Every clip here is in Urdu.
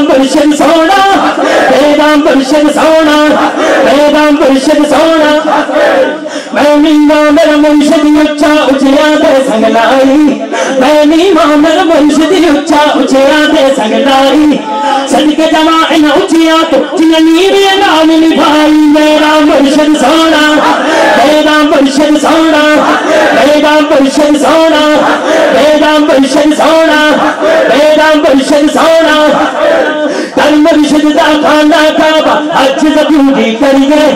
پیغمبر سونا پیغمبر سونا پیغمبر سونا میں نیما میرا مرشد اچھا اچھیا دے سنگ لائی میں نیما میرا مرشد اچھا اچھیا دے سنگ لائی صدقے جماعن اچھیا تو جننی بھی نام نبھائی میرا مرشد سونا میرا مرشد سونا میرا مرشد سونا میرا مرشد سونا میرا مرشد سونا تر مرشد دا خانہ کعبہ حج زبیوگی کریے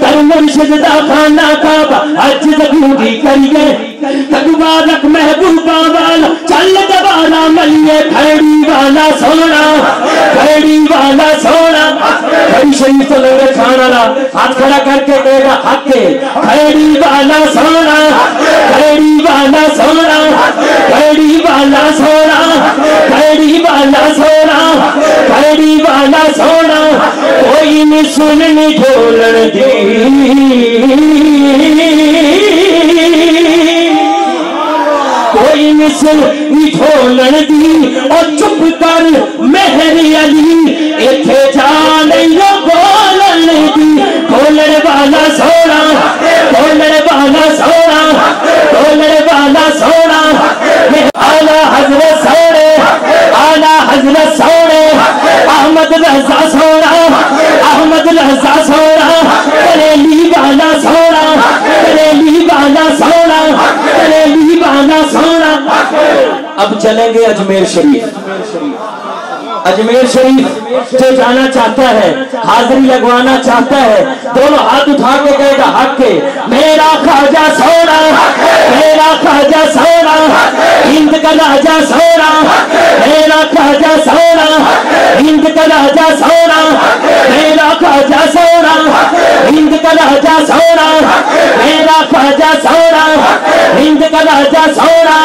تر مرشد دا خانہ کعبہ حج زبیوگی کریے تکبارک محبوبہ والا چل دبانا ملیے کھڑی والا سونا۔ کھڑی والا سونا۔ کھڑی شریف تو لگ کھانا لا۔ ہاتھ کھڑا کر کے دے گا حق کے۔ کھڑی والا سونا۔ کھڑی والا سونا۔ کھڑی والا سونا۔ کھڑی والا سونا کھڑی والا سونا، کوئی نہیں سننی ڈھولن دی کوئی نہیں سننی ڈھولن دی اور چپ کر مہر علی، ایتھے کریلی والا سونا کریلی والا سونا کریلی والا سونا۔ اب چلیں گے اجمیر شریف۔ اجمیر شریف جو جانا چاہتا ہے، حاضری لگوانا چاہتا ہے، دونوں ہاتھ اٹھا کے کہے گا، حق کے۔ میرا خواجہ سونا، میرا خواجہ سونا۔ ہند کا راجہ سونا میرا خواجہ سونا ہند کا راجہ سونا میرا خواجہ سونا ہند کا راجہ سونا خواجہ سونا ہند کا راجہ سونا